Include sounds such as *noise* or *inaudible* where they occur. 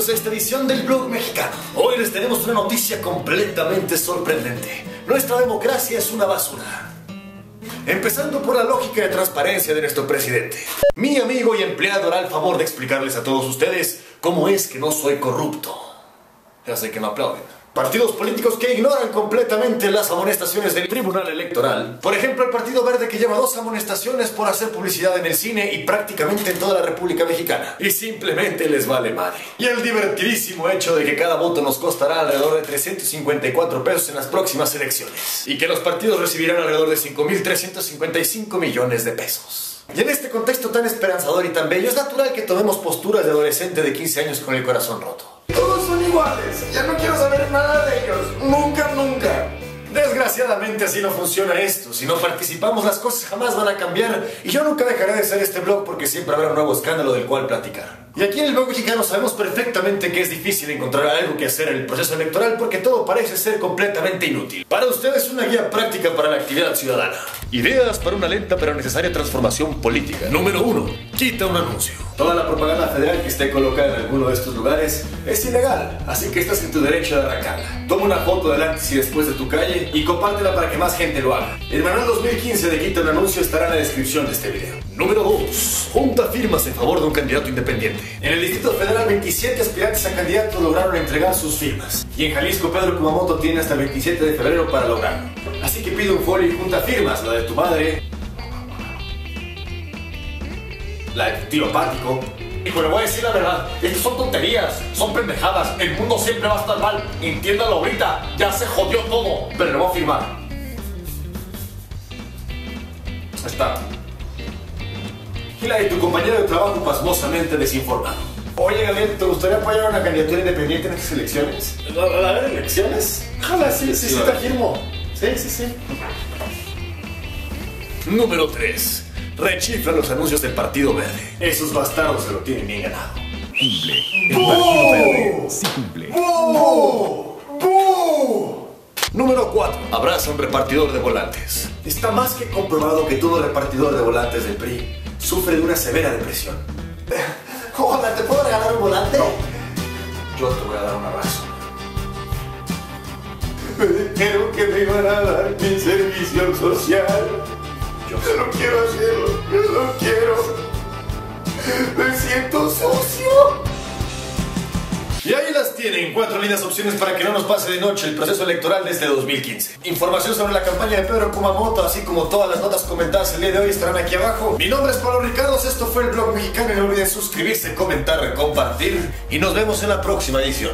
bienvenidos a esta edición del blog mexicano. Hoy les tenemos una noticia completamente sorprendente. Nuestra democracia es una basura. Empezando por la lógica de transparencia de nuestro presidente. Mi amigo y empleado hará el favor de explicarles a todos ustedes cómo es que no soy corrupto. Ya sé que no aplauden. Partidos políticos que ignoran completamente las amonestaciones del Tribunal Electoral. Por ejemplo, el Partido Verde que lleva dos amonestaciones por hacer publicidad en el cine y prácticamente en toda la República Mexicana. Y simplemente les vale madre. Y el divertidísimo hecho de que cada voto nos costará alrededor de 354 pesos en las próximas elecciones. Y que los partidos recibirán alrededor de 5.355 millones de pesos. Y en este contexto tan esperanzador y tan bello, es natural que tomemos posturas de adolescente de 15 años con el corazón roto. Ya no quiero saber nada de ellos. Nunca, nunca. Desgraciadamente así no funciona esto. Si no participamos las cosas jamás van a cambiar y yo nunca dejaré de hacer este blog porque siempre habrá un nuevo escándalo del cual platicar. Y aquí en el blog mexicano sabemos perfectamente que es difícil encontrar algo que hacer en el proceso electoral porque todo parece ser completamente inútil. Para ustedes una guía práctica para la actividad ciudadana. Ideas para una lenta pero necesaria transformación política. Número 1. Quita un anuncio. Toda la propaganda federal que esté colocada en alguno de estos lugares es ilegal, así que estás en tu derecho de arrancarla. Toma una foto del antes y después de tu calle y compártela para que más gente lo haga. El manual 2015 de Quita un anuncio estará en la descripción de este video. Número 2. Junta firmas en favor de un candidato independiente. En el Distrito Federal, 27 aspirantes a candidato lograron entregar sus firmas. Y en Jalisco, Pedro Kumamoto tiene hasta el 27 de febrero para lograrlo. Así que pide un folio y junta firmas, la de tu madre, la de tu tío apático. Hijo, le voy a decir la verdad. Estas son tonterías, son pendejadas. El mundo siempre va a estar mal. Entiéndalo ahorita. Ya se jodió todo. Pero le voy a firmar. Está. Y la de tu compañero de trabajo pasmosamente desinformado. Oye, Gabriel, ¿te gustaría apoyar una candidatura independiente en estas elecciones? ¿Va a haber elecciones? Ojalá, sí, sí, sí, a te haber. firmo. Sí, sí, sí. Número 3. Rechifra los anuncios del Partido Verde. Esos bastardos se lo tienen bien ganado. Cumple. El Partido Verde sí cumple. Número 4. Abraza un repartidor de volantes. Está más que comprobado que todo repartidor de volantes del PRI sufre de una severa depresión. *laughs* Hola, ¿te puedo regalar un volante? Yo te voy a dar un abrazo. *laughs* Me dijeron que me iban a dar mi servicio social. Yo Yo no quiero hacerlo, Tienen, cuatro lindas opciones para que no nos pase de noche el proceso electoral desde 2015. Información sobre la campaña de Pedro Kumamoto, así como todas las notas comentadas el día de hoy estarán aquí abajo. Mi nombre es Pablo Ricardos, esto fue el blog mexicano y no olviden suscribirse, comentar, compartir y nos vemos en la próxima edición.